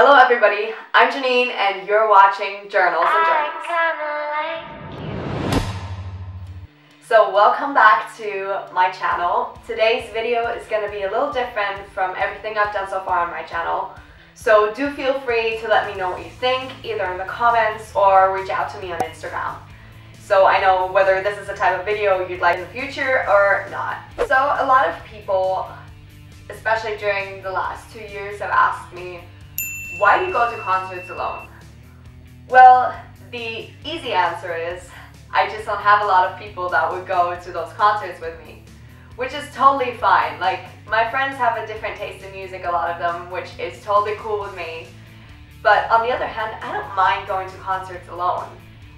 Hello everybody, I'm Janine and you're watching Journals and Journeys. So welcome back to my channel. Today's video is going to be a little different from everything I've done so far on my channel. So do feel free to let me know what you think, either in the comments or reach out to me on Instagram. So I know whether this is the type of video you'd like in the future or not. So a lot of people, especially during the last two years, have asked me, why do you go to concerts alone? Well, the easy answer is I just don't have a lot of people that would go to those concerts with me, which is totally fine. Like, my friends have a different taste in music, a lot of them, which is totally cool with me. But on the other hand, I don't mind going to concerts alone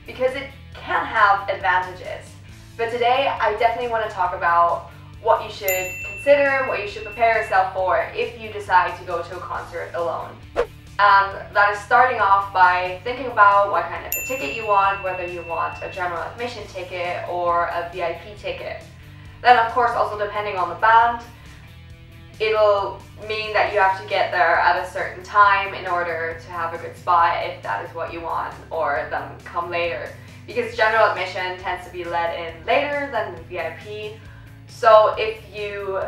because it can have advantages. But today, I definitely want to talk about what you should consider, what you should prepare yourself for if you decide to go to a concert alone. And that is starting off by thinking about what kind of a ticket you want, whether you want a general admission ticket or a VIP ticket. Then of course also depending on the band, it'll mean that you have to get there at a certain time in order to have a good spot if that is what you want or then come later. Because general admission tends to be let in later than VIP. So if you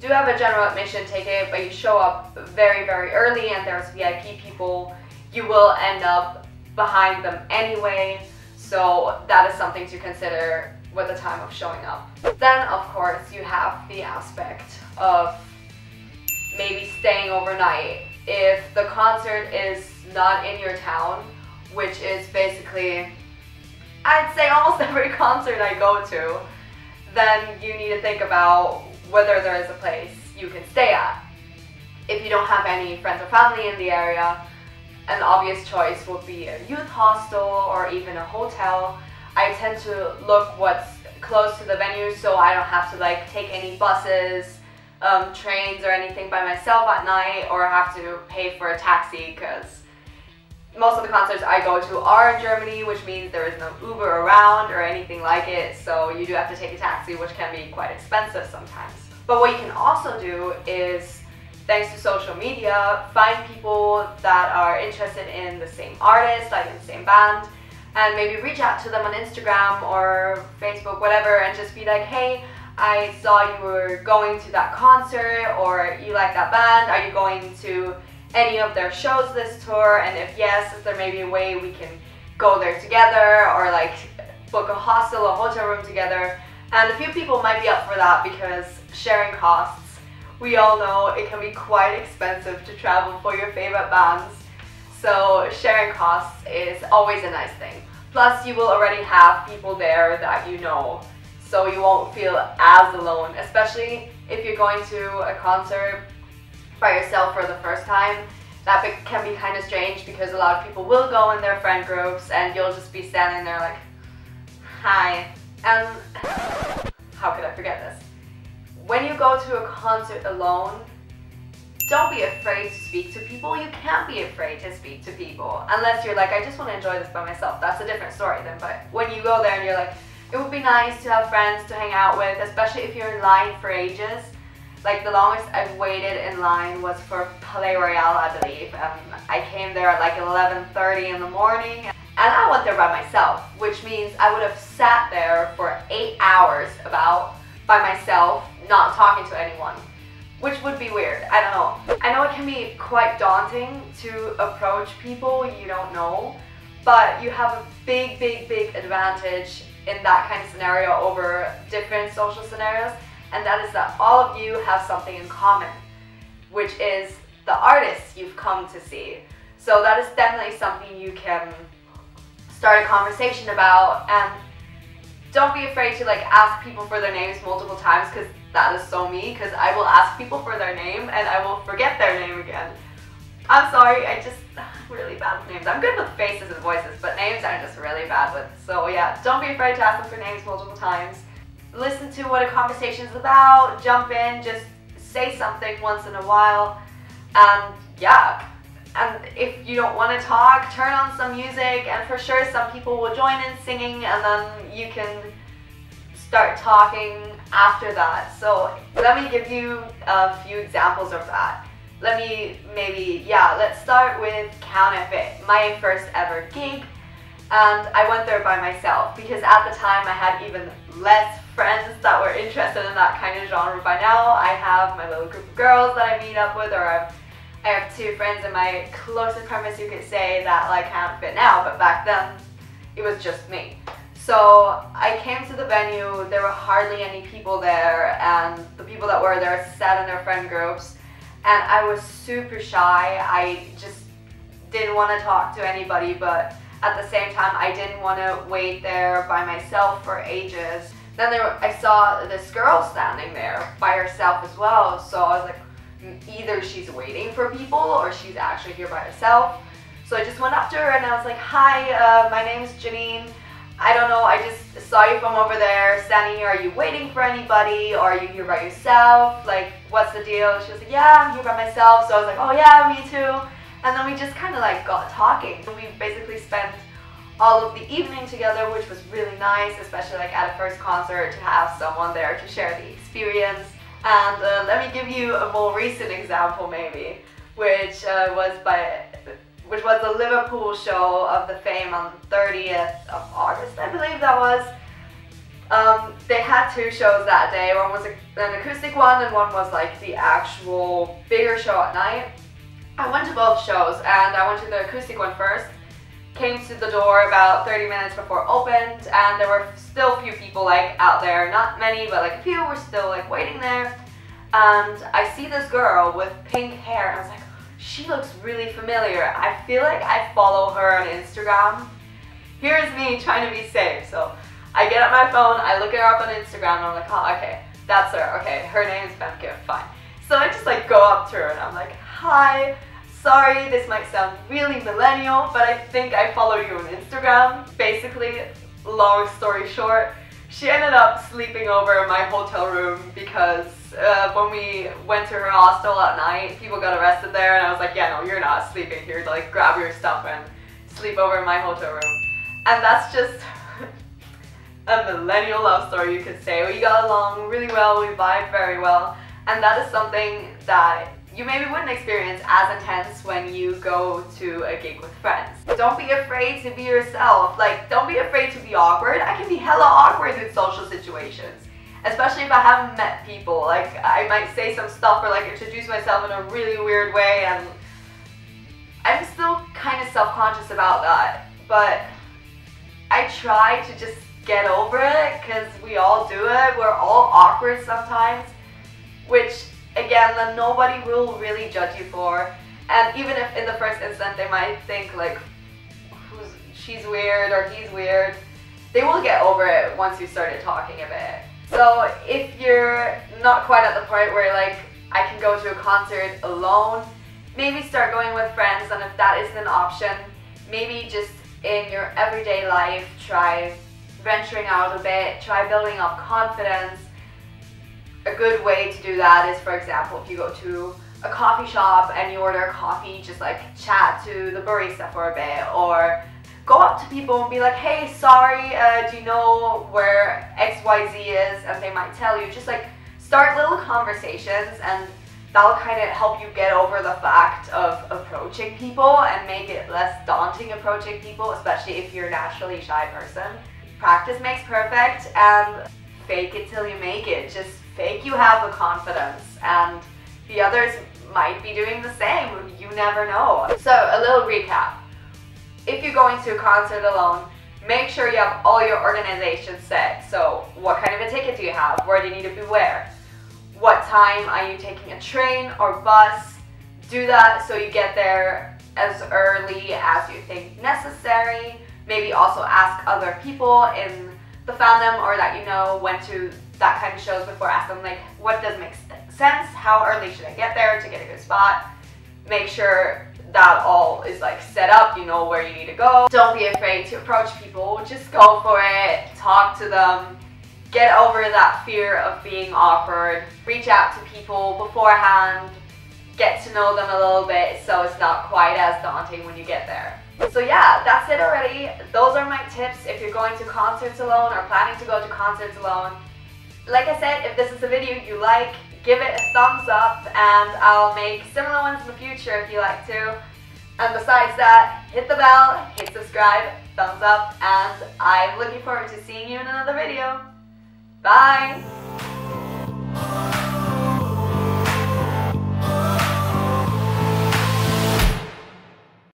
do have a general admission ticket, but you show up very, very early and there's VIP people, you will end up behind them anyway. So that is something to consider with the time of showing up. Then, of course, you have the aspect of maybe staying overnight. If the concert is not in your town, which is basically, I'd say almost every concert I go to, then you need to think about whether there is a place you can stay at. If you don't have any friends or family in the area, an obvious choice would be a youth hostel or even a hotel. I tend to look what's close to the venue so I don't have to like take any buses, um, trains or anything by myself at night or have to pay for a taxi because most of the concerts I go to are in Germany, which means there is no Uber around or anything like it, so you do have to take a taxi, which can be quite expensive sometimes. But what you can also do is, thanks to social media, find people that are interested in the same artist, like in the same band, and maybe reach out to them on Instagram or Facebook, whatever, and just be like, hey, I saw you were going to that concert or you like that band, are you going to any of their shows this tour? And if yes, is there maybe a way we can go there together or like book a hostel, a hotel room together? And a few people might be up for that because sharing costs, we all know it can be quite expensive to travel for your favorite bands. So sharing costs is always a nice thing. Plus you will already have people there that you know so you won't feel as alone, especially if you're going to a concert by yourself for the first time. That can be kind of strange because a lot of people will go in their friend groups and you'll just be standing there like, hi. And how could I forget this? When you go to a concert alone, don't be afraid to speak to people. You can't be afraid to speak to people unless you're like, I just want to enjoy this by myself. That's a different story then. But when you go there and you're like, it would be nice to have friends to hang out with, especially if you're in line for ages. Like the longest I've waited in line was for Palaye Royale, I believe. Um, I came there at like 11.30 in the morning and I went there by myself, which means I would have sat there for eight hours about by myself, not talking to anyone, which would be weird. I don't know. I know it can be quite daunting to approach people you don't know, but you have a big, big, big advantage in that kind of scenario over different social scenarios, and that is that all of you have something in common, which is the artists you've come to see. So that is definitely something you can start a conversation about and don't be afraid to like ask people for their names multiple times because that is so me because I will ask people for their name and I will forget their name again. I'm sorry, I just really bad with names. I'm good with faces and voices, but names I'm just really bad with. So yeah, don't be afraid to ask them for names multiple times. Listen to what a conversation is about, jump in, just say something once in a while. And yeah, and if you don't want to talk, turn on some music and for sure some people will join in singing and then you can start talking after that. So let me give you a few examples of that. let me maybe, yeah, let's start with Counterfeit, my first ever gig. And I went there by myself because at the time I had even less friends that were interested in that kind of genre by now. I have my little group of girls that I meet up with or I've, I have two friends in my closest premise you could say that like Counterfeit now, but back then it was just me. So I came to the venue, there were hardly any people there and the people that were there sat in their friend groups and I was super shy. I just didn't want to talk to anybody but at the same time I didn't want to wait there by myself for ages. Then there, I saw this girl standing there by herself as well so I was like either she's waiting for people or she's actually here by herself. So I just went up to her and I was like, hi, uh, my name is Janine. I don't know, I just saw you from over there standing here. Are you waiting for anybody or are you here by yourself? Like, what's the deal? She was like, yeah, I'm here by myself. So I was like, oh yeah, me too. And then we just kind of like got talking. We basically spent all of the evening together, which was really nice, especially like at a first concert to have someone there to share the experience. And uh, let me give you a more recent example maybe, which uh, was by which was the Liverpool show of the Faim on the 30th of August, I believe that was. Um, they had two shows that day. One was an acoustic one and one was like the actual bigger show at night. I went to both shows and I went to the acoustic one first. Came to the door about 30 minutes before opened and there were still a few people like out there. Not many, but like a few were still like waiting there. And I see this girl with pink hair and I was like, she looks really familiar. I feel like I follow her on Instagram. Here's me trying to be safe. So I get up my phone, I look her up on Instagram, and I'm like, oh, okay, that's her. Okay, her name is Femke, fine. So I just like go up to her and I'm like, hi, sorry, this might sound really millennial, but I think I follow you on Instagram. Basically, long story short, she ended up sleeping over in my hotel room because uh, when we went to her hostel at night, people got arrested there, and I was like, yeah, no, you're not sleeping here. Like, grab your stuff and sleep over in my hotel room. And that's just a millennial love story, you could say. We got along really well, we vibe very well, and that is something that you maybe wouldn't experience as intense when you go to a gig with friends. Don't be afraid to be yourself. Like, don't be afraid to be awkward. I can be hella awkward in social situations especially if I haven't met people. Like I might say some stuff or like introduce myself in a really weird way and I'm still kind of self-conscious about that. But I try to just get over it because we all do it. We're all awkward sometimes, which again, then nobody will really judge you for. And even if in the first instant they might think like, who's she's weird or he's weird, they will get over it once you started talking a bit. So if you're not quite at the point where like I can go to a concert alone, maybe start going with friends and if that isn't an option, maybe just in your everyday life try venturing out a bit, try building up confidence. A good way to do that is for example if you go to a coffee shop and you order a coffee, just like chat to the barista for a bit or go up to people and be like, hey, sorry, uh, do you know where XYZ is? And they might tell you, just like start little conversations and that'll kind of help you get over the fact of approaching people and make it less daunting approaching people, especially if you're a naturally shy person. Practice makes perfect and fake it till you make it. Just fake you have the confidence and the others might be doing the same. You never know. So a little recap if you're going to a concert alone, make sure you have all your organization set. So what kind of a ticket do you have? Where do you need to be where? What time are you taking a train or bus? Do that so you get there as early as you think necessary. Maybe also ask other people in the fandom or that you know went to that kind of shows before. Ask them like, what does make sense? How early should I get there to get a good spot? Make sure that all is like set up, you know where you need to go. Don't be afraid to approach people, just go for it, talk to them, get over that fear of being awkward, reach out to people beforehand, get to know them a little bit so it's not quite as daunting when you get there. So yeah, that's it already. Those are my tips if you're going to concerts alone or planning to go to concerts alone. Like I said, if this is a video you like, give it a thumbs up and I'll make similar ones in the future if you like to. And besides that, hit the bell, hit subscribe, thumbs up, and I'm looking forward to seeing you in another video. Bye!